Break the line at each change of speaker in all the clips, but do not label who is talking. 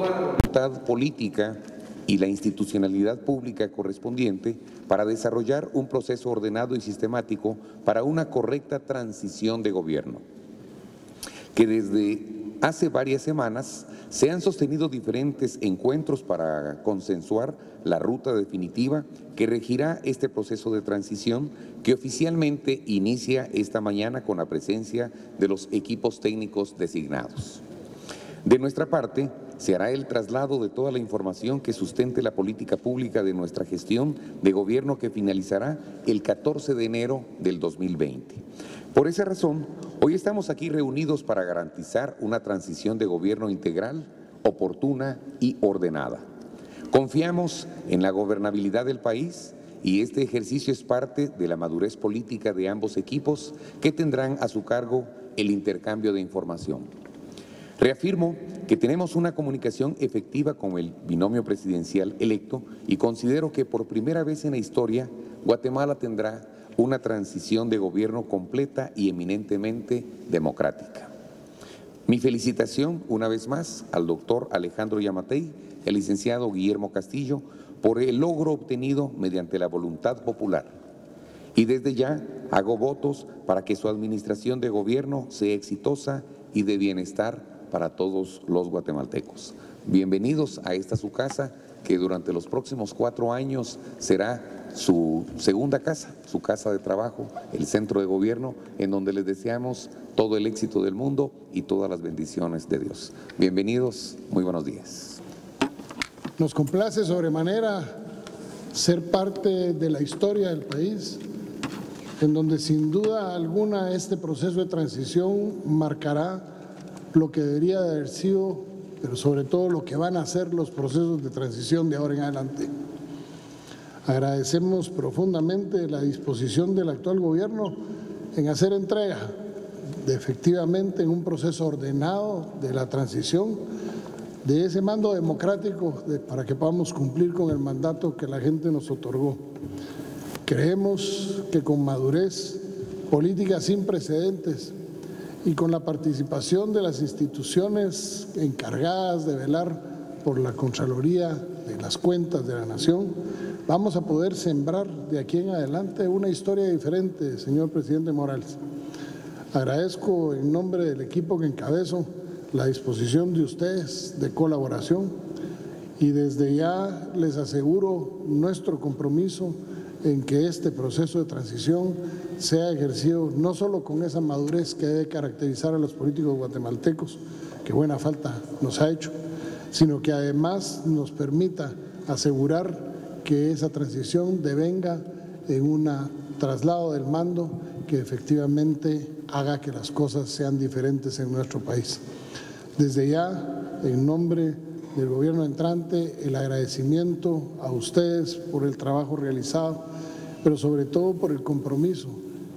la voluntad política y la institucionalidad pública correspondiente para desarrollar un proceso ordenado y sistemático para una correcta transición de gobierno, que desde hace varias semanas se han sostenido diferentes encuentros para consensuar la ruta definitiva que regirá este proceso de transición que oficialmente inicia esta mañana con la presencia de los equipos técnicos designados. De nuestra parte, se hará el traslado de toda la información que sustente la política pública de nuestra gestión de gobierno que finalizará el 14 de enero del 2020. Por esa razón, hoy estamos aquí reunidos para garantizar una transición de gobierno integral, oportuna y ordenada. Confiamos en la gobernabilidad del país y este ejercicio es parte de la madurez política de ambos equipos que tendrán a su cargo el intercambio de información. Reafirmo que tenemos una comunicación efectiva con el binomio presidencial electo y considero que por primera vez en la historia Guatemala tendrá una transición de gobierno completa y eminentemente democrática. Mi felicitación una vez más al doctor Alejandro Yamatei, el licenciado Guillermo Castillo, por el logro obtenido mediante la voluntad popular. Y desde ya hago votos para que su administración de gobierno sea exitosa y de bienestar para todos los guatemaltecos. Bienvenidos a esta su casa, que durante los próximos cuatro años será su segunda casa, su casa de trabajo, el centro de gobierno, en donde les deseamos todo el éxito del mundo y todas las bendiciones de Dios. Bienvenidos, muy buenos días.
Nos complace sobremanera ser parte de la historia del país, en donde sin duda alguna este proceso de transición marcará lo que debería de haber sido, pero sobre todo lo que van a ser los procesos de transición de ahora en adelante. Agradecemos profundamente la disposición del actual gobierno en hacer entrega de efectivamente en un proceso ordenado de la transición de ese mando democrático para que podamos cumplir con el mandato que la gente nos otorgó. Creemos que con madurez política sin precedentes y con la participación de las instituciones encargadas de velar por la Contraloría de las cuentas de la Nación, vamos a poder sembrar de aquí en adelante una historia diferente, señor presidente Morales. Agradezco en nombre del equipo que encabezo la disposición de ustedes de colaboración y desde ya les aseguro nuestro compromiso en que este proceso de transición sea ejercido no solo con esa madurez que debe caracterizar a los políticos guatemaltecos, que buena falta nos ha hecho, sino que además nos permita asegurar que esa transición devenga en un traslado del mando que efectivamente haga que las cosas sean diferentes en nuestro país. Desde ya, en nombre del gobierno entrante, el agradecimiento a ustedes por el trabajo realizado, pero sobre todo por el compromiso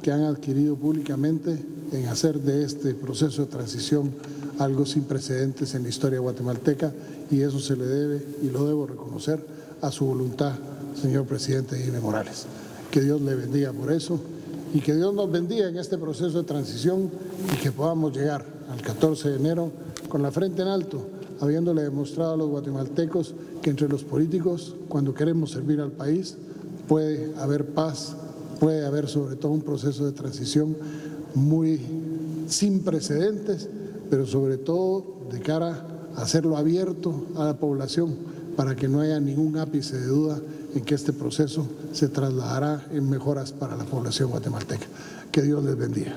que han adquirido públicamente en hacer de este proceso de transición algo sin precedentes en la historia guatemalteca y eso se le debe y lo debo reconocer a su voluntad, señor presidente Ibe Morales. Que Dios le bendiga por eso y que Dios nos bendiga en este proceso de transición y que podamos llegar al 14 de enero con la frente en alto, habiéndole demostrado a los guatemaltecos que entre los políticos, cuando queremos servir al país, puede haber paz, puede haber sobre todo un proceso de transición muy sin precedentes, pero sobre todo de cara a hacerlo abierto a la población para que no haya ningún ápice de duda en que este proceso se trasladará en mejoras para la población guatemalteca. Que Dios les bendiga.